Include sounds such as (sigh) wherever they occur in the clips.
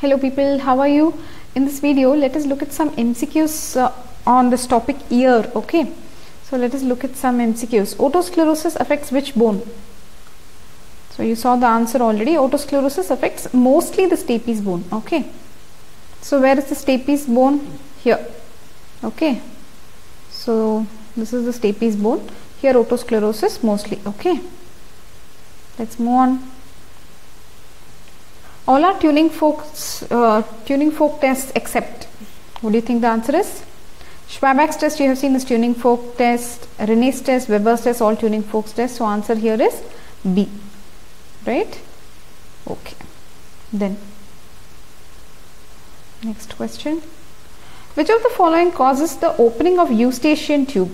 Hello people, how are you? In this video, let us look at some MCQs uh, on this topic ear, okay? So let us look at some MCQs. Otosclerosis affects which bone? So you saw the answer already. Otosclerosis affects mostly the stapes bone, okay? So where is the stapes bone? Here, okay? So this is the stapes bone. Here otosclerosis mostly, okay? Let's move on all are tuning forks uh, tuning fork tests except what do you think the answer is? Schwabach's test you have seen this tuning fork test Rinne's test Weber's test all tuning forks test. So answer here is B right? Okay. Then next question. Which of the following causes the opening of eustachian tube?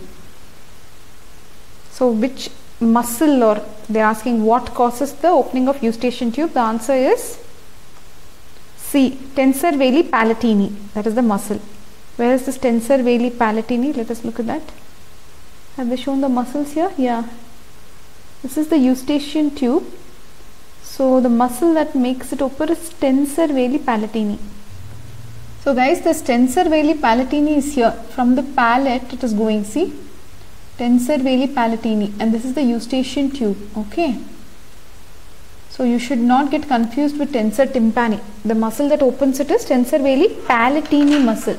So which muscle or they're asking what causes the opening of eustachian tube? The answer is C. Tensor veli palatini. That is the muscle. Where is this tensor veli palatini? Let us look at that. Have they shown the muscles here? Yeah. This is the eustachian tube. So the muscle that makes it open is tensor veli palatini. So guys, this tensor veli palatini is here. From the palate it is going. See? Tensor veli palatini. And this is the eustachian tube. Okay. So you should not get confused with tensor tympani. The muscle that opens it is tensor veli palatini muscle.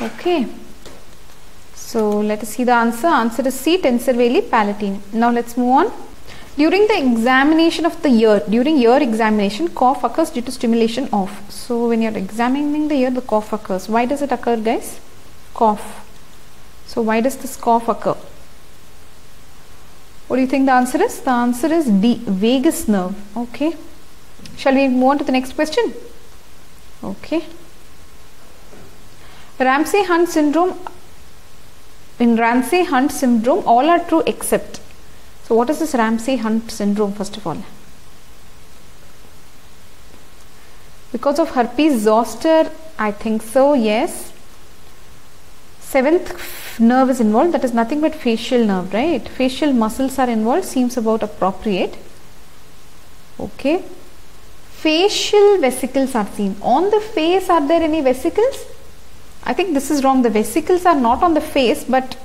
Okay. So let us see the answer. Answer is C, tensor veli palatini. Now let's move on. During the examination of the ear, during ear examination, cough occurs due to stimulation of. So when you are examining the ear, the cough occurs. Why does it occur guys? Cough. So why does this cough occur? What do you think the answer is? The answer is D, vagus nerve. Okay. Shall we move on to the next question? Okay. Ramsay Hunt syndrome. In Ramsay Hunt syndrome, all are true except. So, what is this Ramsay Hunt syndrome, first of all? Because of herpes zoster, I think so, yes. Seventh nerve is involved that is nothing but facial nerve right? Facial muscles are involved seems about appropriate. Okay. Facial vesicles are seen. On the face are there any vesicles? I think this is wrong. The vesicles are not on the face but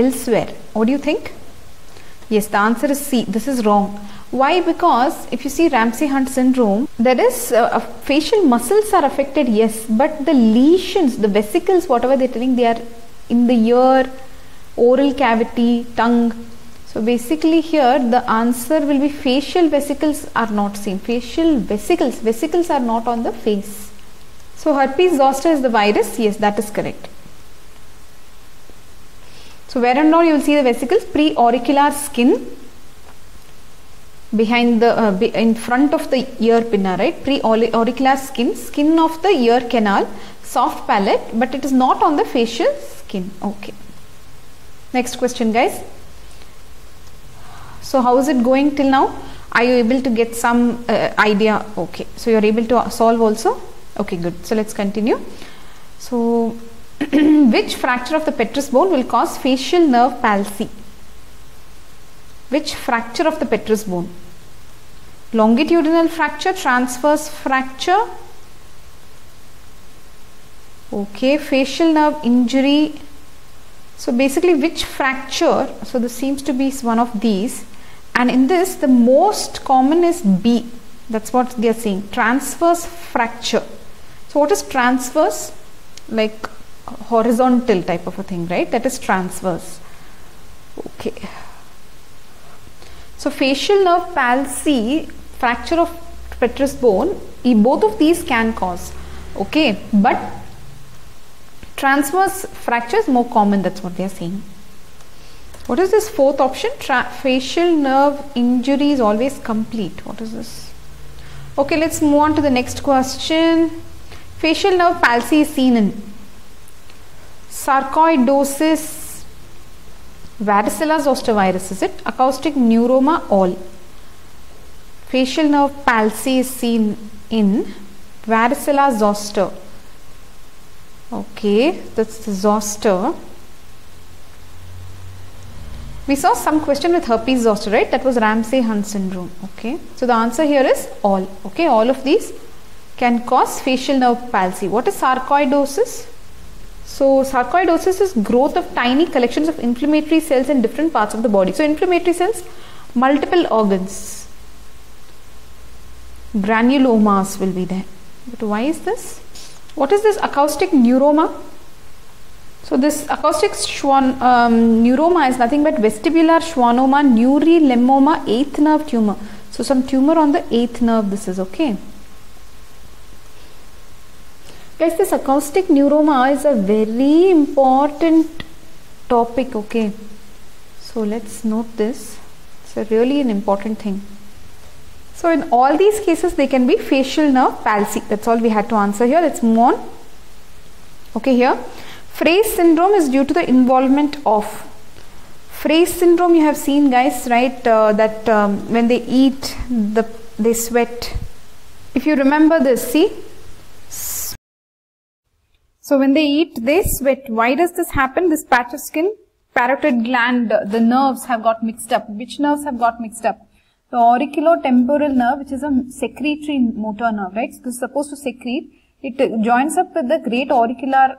elsewhere. What do you think yes the answer is C this is wrong why because if you see Ramsay Hunt syndrome there is uh, facial muscles are affected yes but the lesions the vesicles whatever they're telling they are in the ear, oral cavity, tongue. So basically here the answer will be facial vesicles are not seen. Facial vesicles, vesicles are not on the face. So herpes zoster is the virus. Yes, that is correct. So where and all you will see the vesicles, pre-auricular skin behind the uh, be in front of the ear pinna right? Pre-auricular skin skin of the ear canal soft palate but it is not on the facial skin. Okay. Next question guys. So how is it going till now? Are you able to get some uh, idea? Okay. So you're able to solve also? Okay good. So let's continue. So (clears throat) which fracture of the petrous bone will cause facial nerve palsy? Which fracture of the petrous bone? Longitudinal fracture transverse fracture. Okay facial nerve injury. So basically which fracture so this seems to be one of these. And in this the most common is B. That's what they are saying. Transverse fracture. So what is transverse? Like horizontal type of a thing right that is transverse okay so facial nerve palsy fracture of petrous bone both of these can cause okay but Transverse fracture is more common, that's what they are saying. What is this fourth option? Tra facial nerve injury is always complete. What is this? Okay, let's move on to the next question. Facial nerve palsy is seen in sarcoidosis, varicella zoster virus, is it? Acoustic neuroma, all. Facial nerve palsy is seen in varicella zoster Okay, that's the zoster. We saw some question with herpes zoster, right? That was Ramsay Hunt syndrome. Okay, so the answer here is all. Okay, all of these can cause facial nerve palsy. What is sarcoidosis? So sarcoidosis is growth of tiny collections of inflammatory cells in different parts of the body. So inflammatory cells, multiple organs. Granulomas will be there. But why is this? What is this acoustic neuroma? So this acoustic schwan, um, neuroma is nothing but vestibular schwannoma neurilemoma eighth nerve tumor. So some tumor on the eighth nerve this is okay. Guys this acoustic neuroma is a very important topic okay. So let's note this. It's a really an important thing. So in all these cases they can be facial nerve palsy. That's all we had to answer here. Let's move on. Okay here. Frey's syndrome is due to the involvement of Frey's syndrome you have seen guys right uh, that um, when they eat the they sweat. If you remember this see so when they eat they sweat. Why does this happen? This patch of skin parotid gland the nerves have got mixed up. Which nerves have got mixed up? The auriculotemporal nerve which is a secretory motor nerve right. So this is supposed to secrete. It joins up with the great auricular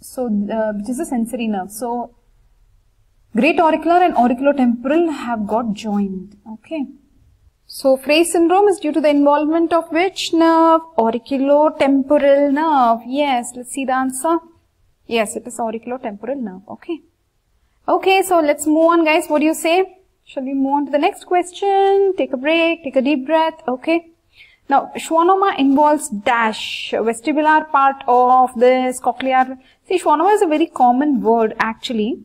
so uh, which is a sensory nerve. So great auricular and auriculotemporal have got joined. Okay. So Frey syndrome is due to the involvement of which nerve? Auriculotemporal nerve. Yes, let's see the answer. Yes, it is auriculotemporal nerve. Okay. Okay, so let's move on guys. What do you say? Shall we move on to the next question? Take a break, take a deep breath. Okay. Now, schwannoma involves dash, vestibular part of this cochlear. See, schwannoma is a very common word actually,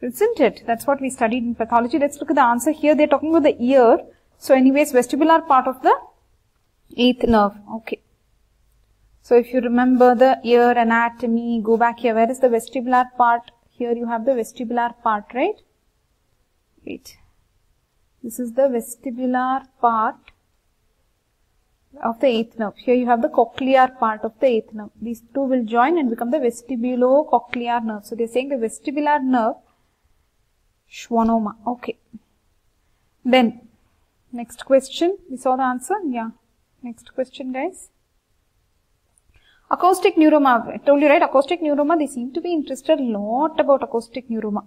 isn't it? That's what we studied in pathology. Let's look at the answer here. They're talking about the ear. So anyways, vestibular part of the eighth nerve. Okay. So if you remember the ear anatomy, go back here. Where is the vestibular part? Here you have the vestibular part, right? Wait. This is the vestibular part of the eighth nerve. Here you have the cochlear part of the eighth nerve. These two will join and become the vestibulocochlear nerve. So they're saying the vestibular nerve schwannoma. Okay. Then next question. We saw the answer. Yeah. Next question guys. Acoustic neuroma. I told you right. Acoustic neuroma. They seem to be interested a lot about acoustic neuroma.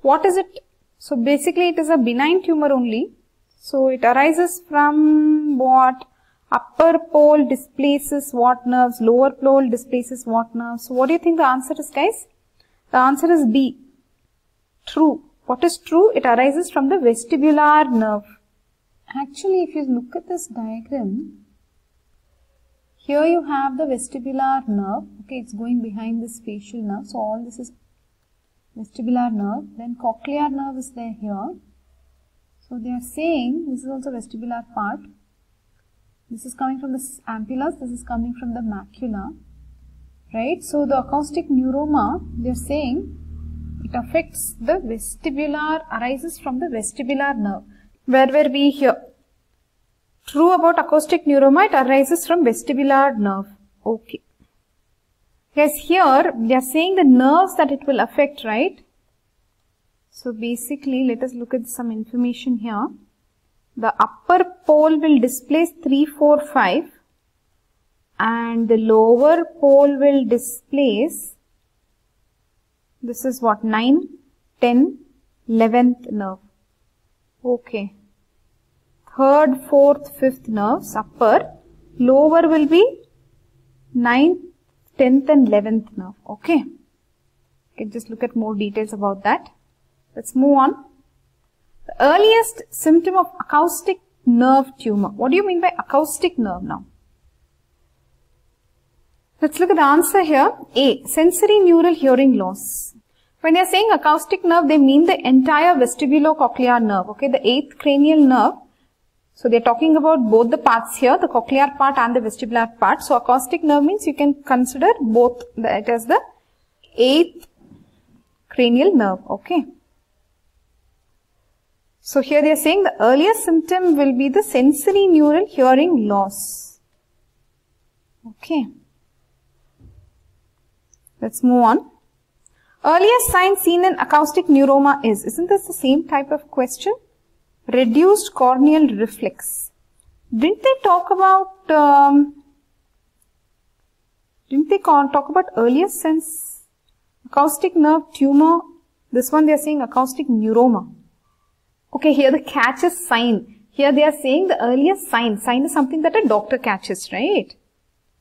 What is it? So basically it is a benign tumor only. So it arises from what? upper pole displaces what nerves, lower pole displaces what nerves. So what do you think the answer is guys? The answer is B. True. What is true? It arises from the vestibular nerve. Actually, if you look at this diagram, here you have the vestibular nerve. Okay, it's going behind this facial nerve. So all this is vestibular nerve. Then cochlear nerve is there here. So they are saying this is also vestibular part. This is coming from the ampullus, this is coming from the macula, right? So the acoustic neuroma, they are saying it affects the vestibular, arises from the vestibular nerve. Where were we here? True about acoustic neuroma, it arises from vestibular nerve. Okay. Yes, here they are saying the nerves that it will affect, right? So basically, let us look at some information here the upper pole will displace 3, 4, 5 and the lower pole will displace this is what 9, 10, 11th nerve. Okay. Third, fourth, fifth nerves upper. Lower will be ninth, 10th and 11th nerve. Okay. Can just look at more details about that. Let's move on. The earliest symptom of acoustic nerve tumor. What do you mean by acoustic nerve now? Let's look at the answer here. A. Sensory neural hearing loss. When they are saying acoustic nerve, they mean the entire vestibulocochlear nerve, okay, the eighth cranial nerve. So they are talking about both the parts here, the cochlear part and the vestibular part. So acoustic nerve means you can consider both that as the eighth cranial nerve, okay. So here they are saying the earliest symptom will be the sensory neural hearing loss. Okay. Let's move on. Earliest sign seen in acoustic neuroma is, isn't this the same type of question? Reduced corneal reflex. Didn't they talk about um, Didn't they talk about earliest sense? Acoustic nerve tumor. This one they are saying acoustic neuroma. Okay, here the catch is sign. Here they are saying the earliest sign. Sign is something that a doctor catches, right?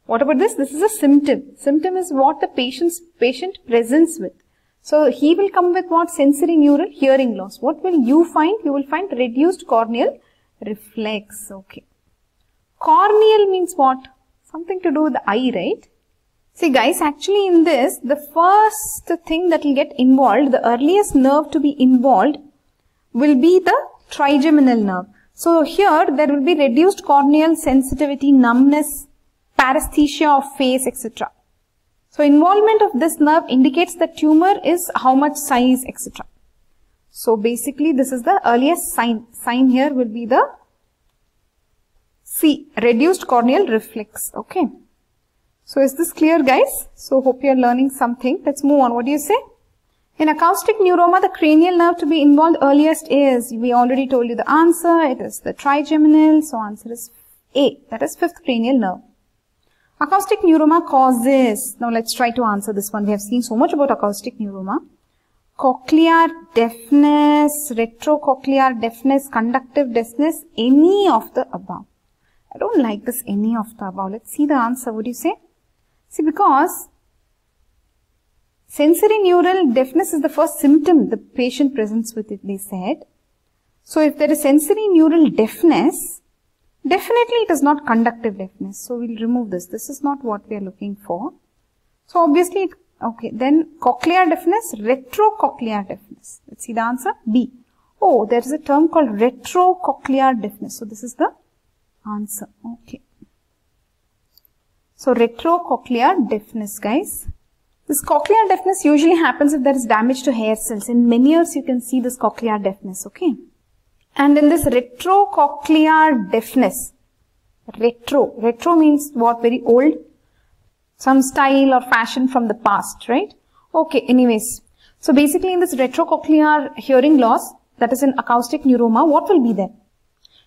What about this? This is a symptom. Symptom is what the patient's patient presents with. So he will come with what? Sensory neural hearing loss. What will you find? You will find reduced corneal reflex. Okay. Corneal means what? Something to do with the eye, right? See guys, actually in this, the first thing that will get involved, the earliest nerve to be involved will be the trigeminal nerve. So here there will be reduced corneal sensitivity, numbness, paresthesia of face, etc. So involvement of this nerve indicates the tumor is how much size, etc. So basically this is the earliest sign. Sign here will be the C, reduced corneal reflex. Okay. So is this clear guys? So hope you are learning something. Let's move on. What do you say? In acoustic neuroma, the cranial nerve to be involved earliest is, we already told you the answer, it is the trigeminal, so answer is A, that is fifth cranial nerve. Acoustic neuroma causes, now let's try to answer this one. We have seen so much about acoustic neuroma. Cochlear deafness, retrocochlear deafness, conductive deafness, any of the above. I don't like this any of the above. Let's see the answer. Do you say? See, because sensory neural deafness is the first symptom the patient presents with it, they said. So if there is sensory neural deafness, Definitely it is not conductive deafness. So we'll remove this. This is not what we are looking for. So obviously, okay, then cochlear deafness, retrocochlear deafness. Let's see the answer. B. Oh, there is a term called retrocochlear deafness. So this is the answer. Okay. So retrocochlear deafness, guys. This cochlear deafness usually happens if there is damage to hair cells. In many years, you can see this cochlear deafness, okay. And in this retrocochlear deafness, retro, retro means what? Very old? Some style or fashion from the past, right? Okay, anyways. So basically in this retrocochlear hearing loss, that is in acoustic neuroma, what will be there?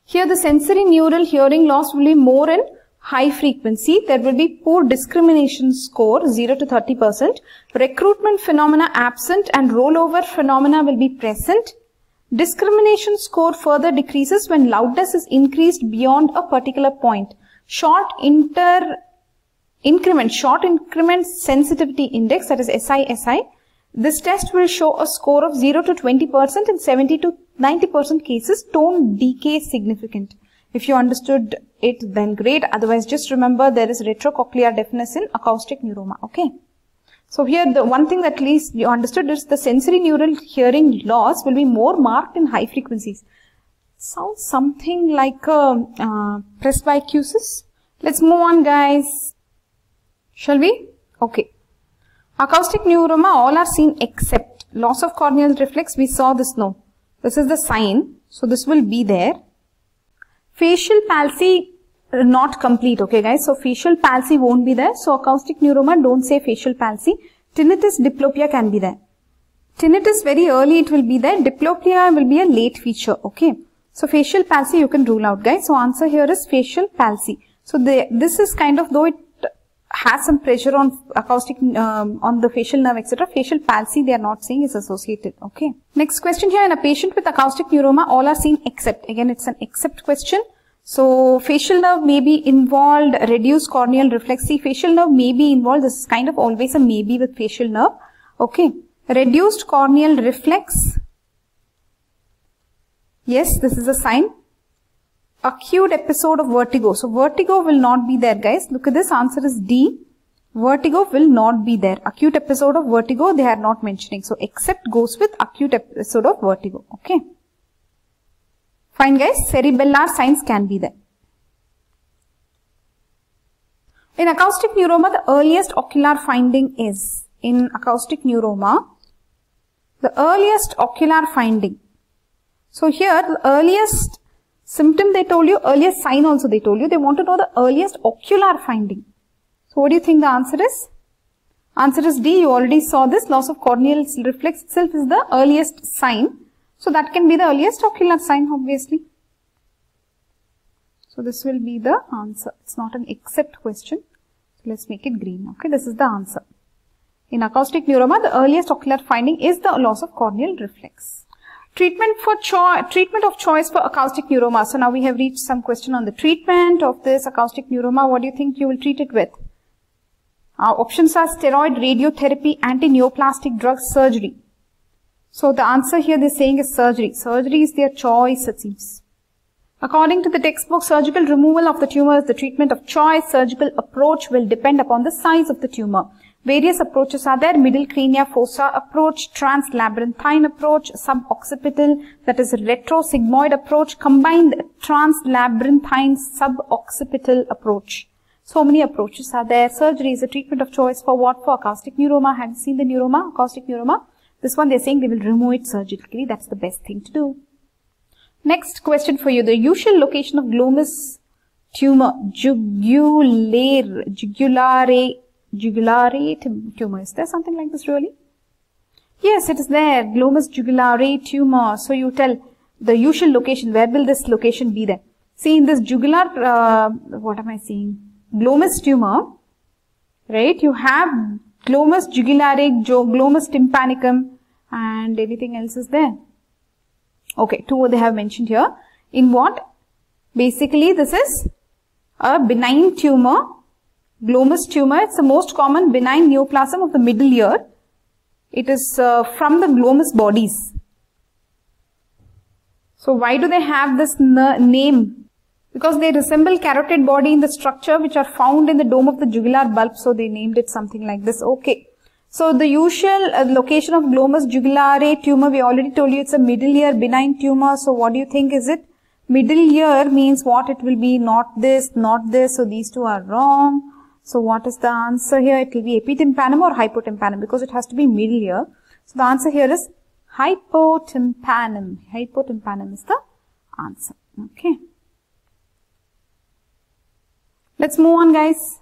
Here the sensory neural hearing loss will be more in high frequency. There will be poor discrimination score, 0 to 30%. Recruitment phenomena absent and rollover phenomena will be present. Discrimination score further decreases when loudness is increased beyond a particular point. Short inter increment, short increment sensitivity index, that is SISI, this test will show a score of 0 to 20% in 70 to 90% cases, tone decay significant. If you understood it, then great. Otherwise, just remember there is retrocochlear deafness in acoustic neuroma. Okay. So here the one thing that at least you understood is the sensory neural hearing loss will be more marked in high frequencies. Sounds something like a uh, presbycusis. Let's move on guys. Shall we? Okay. Acoustic neuroma all are seen except loss of corneal reflex. We saw this no. This is the sign. So this will be there. Facial palsy not complete, okay guys. So facial palsy won't be there. So acoustic neuroma, don't say facial palsy. Tinnitus, diplopia can be there. Tinnitus very early it will be there. Diplopia will be a late feature, okay. So facial palsy you can rule out guys. So answer here is facial palsy. So the, this is kind of though it has some pressure on acoustic um, on the facial nerve etc facial palsy they are not saying is associated okay next question here in a patient with acoustic neuroma all are seen except again it's an except question so facial nerve may be involved, reduced corneal reflex. Facial nerve may be involved. This is kind of always a maybe with facial nerve. Okay. Reduced corneal reflex. Yes, this is a sign. Acute episode of vertigo. So vertigo will not be there, guys. Look at this. Answer is D. Vertigo will not be there. Acute episode of vertigo, they are not mentioning. So except goes with acute episode of vertigo. Okay. Fine guys, cerebellar signs can be there. In acoustic neuroma, the earliest ocular finding is, in acoustic neuroma, the earliest ocular finding. So here, the earliest symptom they told you, earliest sign also they told you, they want to know the earliest ocular finding. So what do you think the answer is? Answer is D, you already saw this, loss of corneal reflex itself is the earliest sign. So that can be the earliest ocular sign obviously. So this will be the answer. It's not an except question. So Let's make it green. Okay, this is the answer. In acoustic neuroma, the earliest ocular finding is the loss of corneal reflex. Treatment for treatment of choice for acoustic neuroma. So now we have reached some question on the treatment of this acoustic neuroma. What do you think you will treat it with? Our options are steroid, radiotherapy, anti-neoplastic drugs, surgery. So the answer here they're saying is surgery. Surgery is their choice, it seems. According to the textbook, surgical removal of the tumor is the treatment of choice. Surgical approach will depend upon the size of the tumor. Various approaches are there. Middle crania fossa approach, translabyrinthine approach, suboccipital, that is retrosigmoid approach, combined translabyrinthine suboccipital approach. So many approaches are there. Surgery is a treatment of choice for what? For acoustic neuroma. Have you seen the neuroma, acoustic neuroma? This one they're saying they will remove it surgically. That's the best thing to do. Next question for you. The usual location of glomus tumor, jugular, jugulare, jugulare tumor. Is there something like this really? Yes, it is there. Glomus jugulare tumor. So you tell the usual location. Where will this location be there? See in this jugular, uh, what am I seeing? Glomus tumor, right? You have glomus jugulare, glomus tympanicum, and anything else is there. Okay, two they have mentioned here. In what? Basically, this is a benign tumor, glomus tumor. It's the most common benign neoplasm of the middle ear. It is uh, from the glomus bodies. So why do they have this name? Because they resemble carotid body in the structure which are found in the dome of the jugular bulb. So they named it something like this. Okay. So the usual uh, location of glomus jugulare tumor, we already told you it's a middle ear benign tumor. So what do you think is it? Middle ear means what? It will be not this, not this. So these two are wrong. So what is the answer here? It will be epitympanum or hypotympanum because it has to be middle ear. So the answer here is hypotympanum. Hypotympanum is the answer. Okay. Let's move on guys.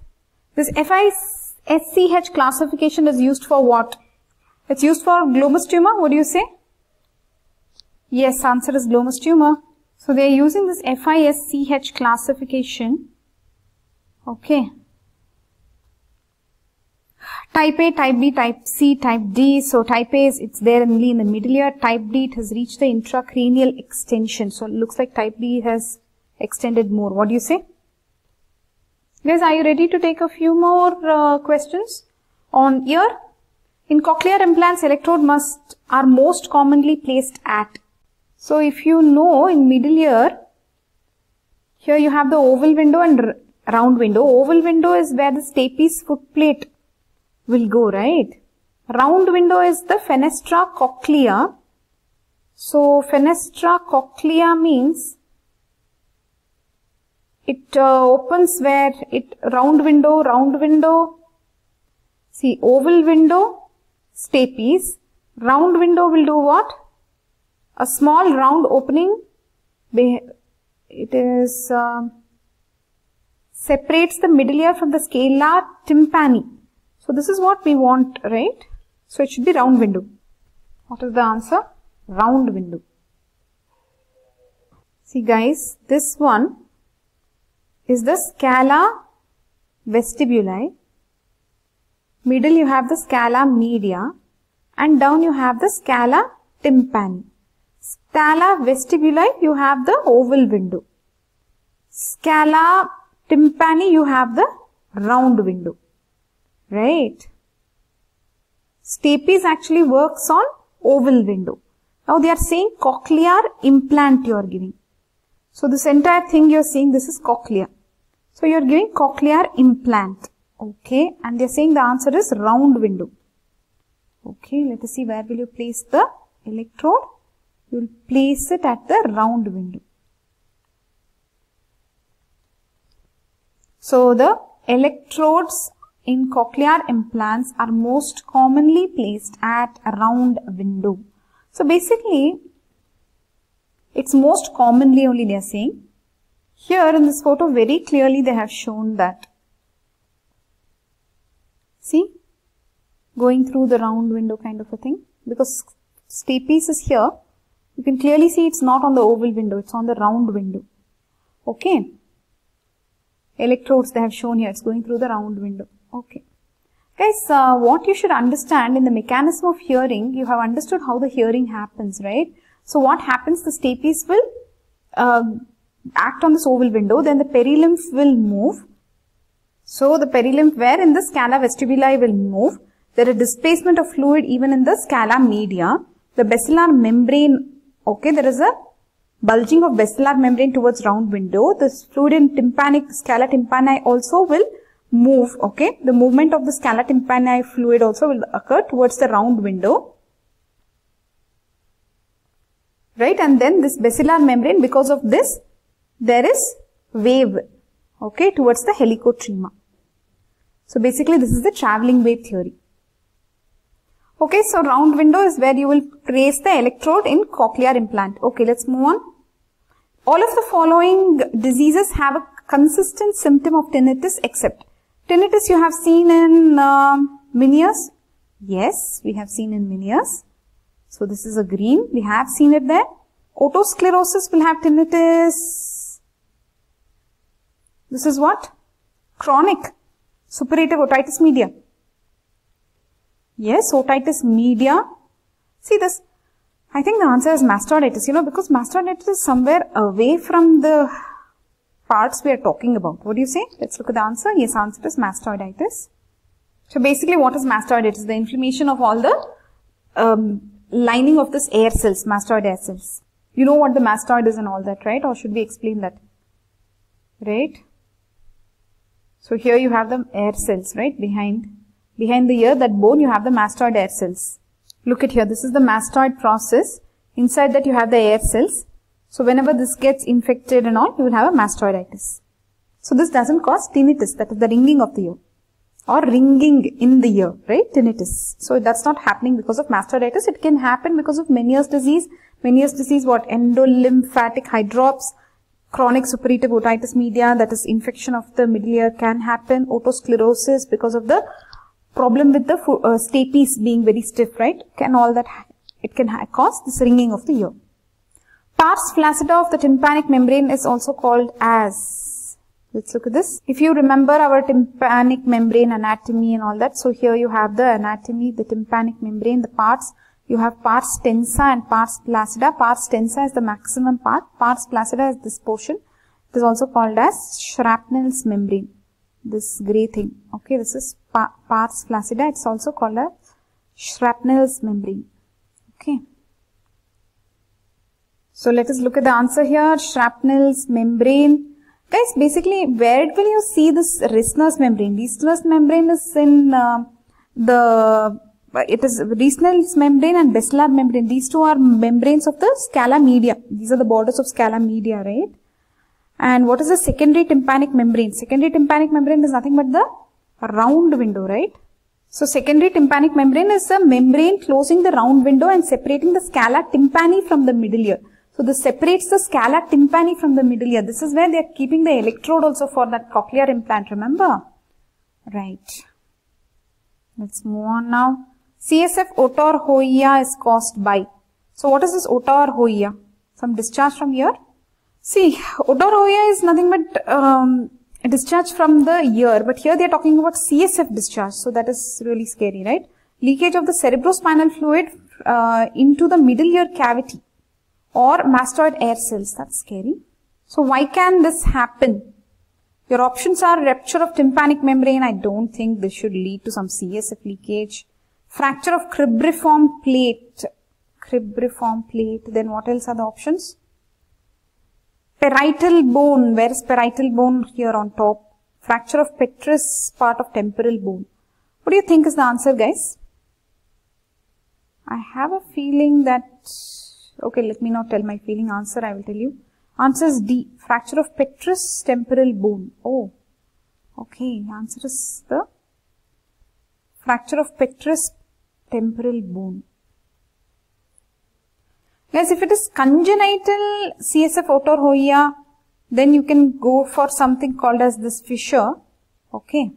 This FIS SCH classification is used for what? It's used for glomus tumor. What do you say? Yes, answer is glomus tumor. So they are using this FISCH classification. Okay. Type A, type B, type C, type D. So type A is it's there only in the middle ear. Type D it has reached the intracranial extension. So it looks like type B has extended more. What do you say? Guys, are you ready to take a few more uh, questions on ear? In cochlear implants, electrode must are most commonly placed at. So if you know in middle ear, here you have the oval window and round window. Oval window is where the stapes footplate will go, right? Round window is the fenestra cochlea. So fenestra cochlea means it uh, opens where it round window, round window. See oval window, stapes. Round window will do what? A small round opening. It is uh, separates the middle ear from the scala tympani. So this is what we want, right? So it should be round window. What is the answer? Round window. See guys, this one is the scala vestibuli. Middle you have the scala media and down you have the scala tympani. Scala vestibuli you have the oval window. Scala tympani you have the round window. Right? Stapes actually works on oval window. Now they are saying cochlear implant you are giving. So this entire thing you're seeing, this is cochlea. So you're giving cochlear implant. Okay. And they're saying the answer is round window. Okay. Let us see where will you place the electrode. You will place it at the round window. So the electrodes in cochlear implants are most commonly placed at a round window. So basically it's most commonly only they are saying. Here in this photo very clearly they have shown that. See? Going through the round window kind of a thing. Because stapes is here. You can clearly see it's not on the oval window. It's on the round window. Okay. electrodes they have shown here. It's going through the round window. Okay. Guys, uh, what you should understand in the mechanism of hearing, you have understood how the hearing happens, right? So what happens, the stapes will uh, act on this oval window, then the perilymph will move. So the perilymph where in the scala vestibuli will move. There is displacement of fluid even in the scala media. The basilar membrane, okay, there is a bulging of basilar membrane towards round window. The fluid in tympanic, scala tympani also will move, okay. The movement of the scala tympani fluid also will occur towards the round window. Right, and then this basilar membrane, because of this, there is wave, okay, towards the helicotrema. So basically this is the traveling wave theory. Okay, so round window is where you will place the electrode in cochlear implant. Okay, let's move on. All of the following diseases have a consistent symptom of tinnitus except tinnitus you have seen in uh, Meniere's. Yes, we have seen in Meniere's. So this is a green. We have seen it there. Otosclerosis will have tinnitus. This is what? Chronic suppurative otitis media. Yes, otitis media. See this. I think the answer is mastoiditis, you know, because mastoiditis is somewhere away from the parts we are talking about. What do you say? Let's look at the answer. Yes, answer is mastoiditis. So basically what is mastoiditis? The inflammation of all the um, lining of this air cells, mastoid air cells. You know what the mastoid is and all that, right? Or should we explain that? Right? So here you have the air cells, right? Behind Behind the ear, that bone, you have the mastoid air cells. Look at here, this is the mastoid process. Inside that you have the air cells. So whenever this gets infected and all, you will have a mastoiditis. So this doesn't cause tinnitus, that is the ringing of the ear. Or ringing in the ear, right? Tinnitus. So that's not happening because of mastoiditis. It can happen because of Meniere's disease. Meniere's disease, what? Endolymphatic hydrops, chronic suppurative otitis media, that is infection of the middle ear can happen. Otosclerosis because of the problem with the uh, stapes being very stiff, right? Can all that, it can cause this ringing of the ear. Pars flaccida of the tympanic membrane is also called as, let's look at this. If you remember our tympanic membrane anatomy and all that, so here you have the anatomy, the tympanic membrane, the parts, you have pars tensa and pars flaccida. Pars tensa is the maximum part, pars flaccida is this portion. It is also called as Shrapnell's membrane this gray thing. Okay, this is pars flaccida. It's also called a Shrapnell's membrane. Okay. So let us look at the answer here. Shrapnell's membrane. Guys, basically, where will you see this Reissner's membrane? Reissner's membrane is in uh, the, it is Reissner's membrane and basilar membrane. These two are membranes of the scala media. These are the borders of scala media, right? And what is the secondary tympanic membrane? Secondary tympanic membrane is nothing but the round window, right? So secondary tympanic membrane is a membrane closing the round window and separating the scala tympani from the middle ear. So this separates the scala tympani from the middle ear. This is where they are keeping the electrode also for that cochlear implant, remember? Right. Let's move on now. CSF otorrhoea is caused by. So what is this otorrhoea? Some discharge from here? See, otorrhoea is nothing but um, a discharge from the ear, but here they are talking about CSF discharge, so that is really scary, right? Leakage of the cerebrospinal fluid uh, into the middle ear cavity or mastoid air cells, that's scary. So why can this happen? Your options are rupture of tympanic membrane, I don't think this should lead to some CSF leakage. Fracture of cribriform plate, cribriform plate, then what else are the options? parietal bone, where is parietal bone here on top? Fracture of petrous part of temporal bone. What do you think is the answer guys? I have a feeling that, okay let me not tell my feeling answer, I will tell you. Answer is D, fracture of petrous temporal bone. Oh, okay, answer is the fracture of petrous temporal bone. Yes, if it is congenital CSF otorrhoea, then you can go for something called as this fissure. Okay.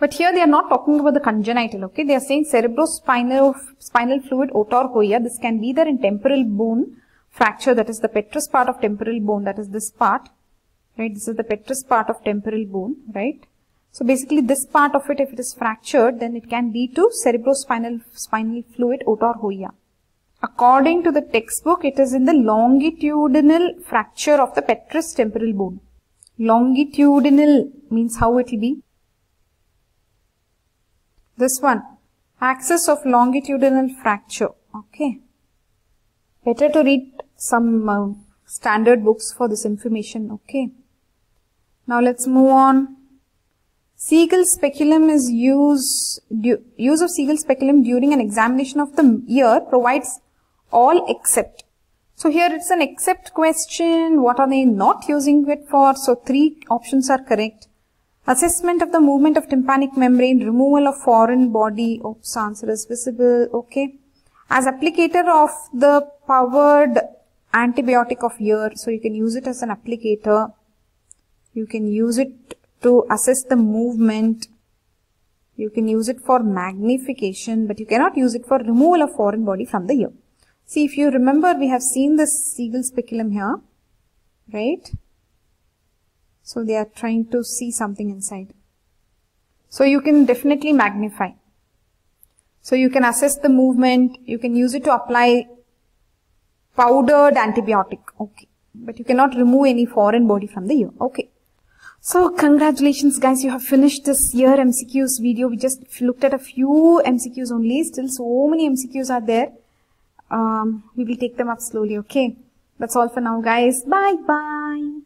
But here they are not talking about the congenital, okay. They are saying cerebrospinal spinal fluid otorrhoea. This can be there in temporal bone fracture, that is the petrous part of temporal bone, that is this part, right? This is the petrous part of temporal bone, right? So basically this part of it, if it is fractured, then it can lead to cerebrospinal spinal fluid otorrhea. According to the textbook, it is in the longitudinal fracture of the petrous temporal bone. Longitudinal means how it will be? This one, axis of longitudinal fracture. Okay. Better to read some uh, standard books for this information. Okay. Now let's move on. Siegel speculum is used, use of Siegel speculum during an examination of the ear provides all except. So here it's an except question. What are they not using it for? So three options are correct. Assessment of the movement of tympanic membrane, removal of foreign body. Oops, answer is visible. Okay. As applicator of the powered antibiotic of ear. So you can use it as an applicator. You can use it to assess the movement. You can use it for magnification, but you cannot use it for removal of foreign body from the ear. See, if you remember, we have seen the Siegel speculum here, right? So they are trying to see something inside. So you can definitely magnify. So you can assess the movement, you can use it to apply powdered antibiotic. Okay. But you cannot remove any foreign body from the ear. Okay. So congratulations guys, you have finished this year MCQs video. We just looked at a few MCQs only. Still so many MCQs are there. Um, we will take them up slowly, okay? That's all for now guys. Bye bye.